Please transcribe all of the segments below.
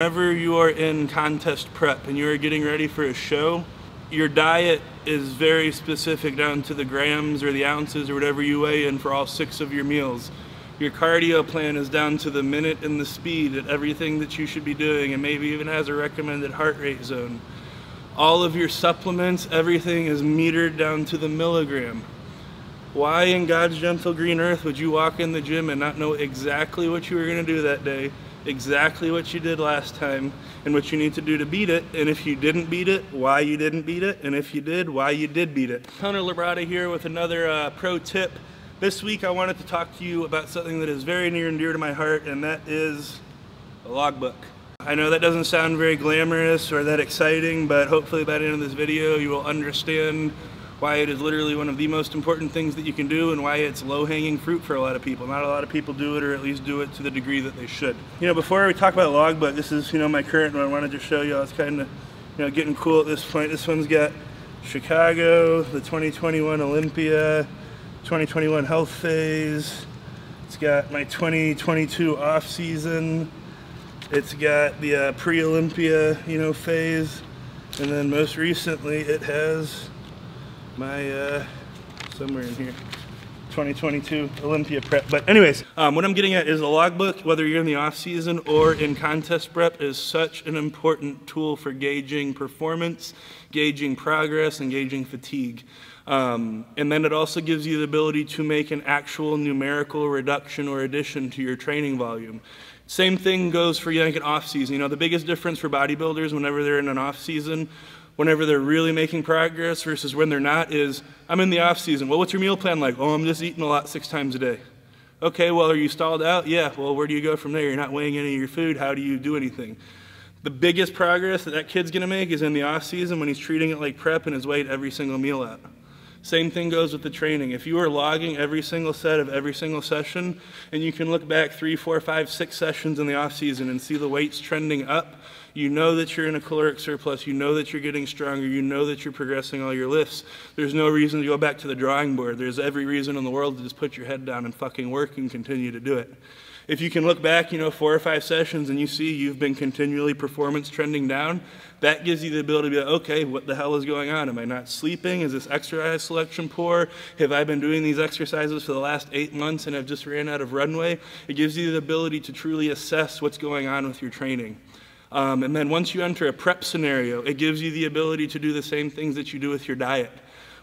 Whenever you are in contest prep and you are getting ready for a show, your diet is very specific down to the grams or the ounces or whatever you weigh in for all six of your meals. Your cardio plan is down to the minute and the speed at everything that you should be doing and maybe even has a recommended heart rate zone. All of your supplements, everything is metered down to the milligram. Why in God's gentle green earth would you walk in the gym and not know exactly what you were going to do that day exactly what you did last time and what you need to do to beat it. And if you didn't beat it, why you didn't beat it. And if you did, why you did beat it. Hunter Labrada here with another uh, pro tip. This week I wanted to talk to you about something that is very near and dear to my heart, and that is a logbook. I know that doesn't sound very glamorous or that exciting, but hopefully by the end of this video you will understand why it is literally one of the most important things that you can do and why it's low-hanging fruit for a lot of people. Not a lot of people do it or at least do it to the degree that they should. You know, before we talk about logbook, this is, you know, my current one. I wanted to show you all. It's kind of, you know, getting cool at this point. This one's got Chicago, the 2021 Olympia, 2021 health phase. It's got my 2022 off season. It's got the uh, pre-Olympia, you know, phase. And then most recently it has my, uh, somewhere in here, 2022 Olympia prep. But anyways, um, what I'm getting at is a logbook, whether you're in the off season or in contest prep, is such an important tool for gauging performance, gauging progress, and gauging fatigue. Um, and then it also gives you the ability to make an actual numerical reduction or addition to your training volume. Same thing goes for like an off season. You know, the biggest difference for bodybuilders whenever they're in an off season whenever they're really making progress versus when they're not is I'm in the off season. Well, what's your meal plan like? Oh, I'm just eating a lot six times a day. Okay, well, are you stalled out? Yeah, well, where do you go from there? You're not weighing any of your food. How do you do anything? The biggest progress that that kid's gonna make is in the off season when he's treating it like prep and his weight every single meal out. Same thing goes with the training. If you are logging every single set of every single session, and you can look back three, four, five, six sessions in the off season and see the weights trending up, you know that you're in a caloric surplus, you know that you're getting stronger, you know that you're progressing all your lifts. There's no reason to go back to the drawing board. There's every reason in the world to just put your head down and fucking work and continue to do it. If you can look back, you know, four or five sessions and you see you've been continually performance trending down, that gives you the ability to be like, okay, what the hell is going on? Am I not sleeping? Is this exercise selection poor? Have I been doing these exercises for the last eight months and I've just ran out of runway? It gives you the ability to truly assess what's going on with your training. Um, and then once you enter a prep scenario, it gives you the ability to do the same things that you do with your diet.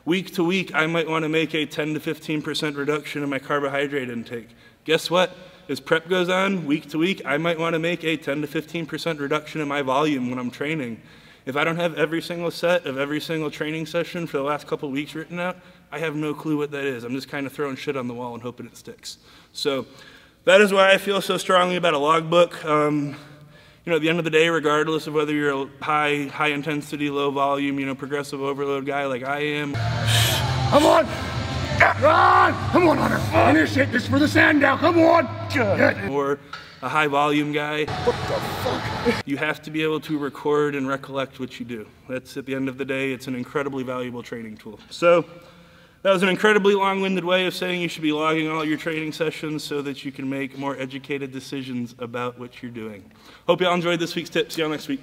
Week to week, I might want to make a 10 to 15% reduction in my carbohydrate intake. Guess what? As prep goes on, week to week, I might want to make a 10 to 15% reduction in my volume when I'm training. If I don't have every single set of every single training session for the last couple weeks written out, I have no clue what that is. I'm just kind of throwing shit on the wall and hoping it sticks. So that is why I feel so strongly about a logbook. Um, you know, at the end of the day, regardless of whether you're a high, high intensity, low volume, you know, progressive overload guy like I am. I'm on! Run! Come on, Hunter! Initiate this for the Sandow, come on! Or a high volume guy. What the fuck? You have to be able to record and recollect what you do. That's at the end of the day, it's an incredibly valuable training tool. So, that was an incredibly long-winded way of saying you should be logging all your training sessions so that you can make more educated decisions about what you're doing. Hope you all enjoyed this week's tip. See y'all next week.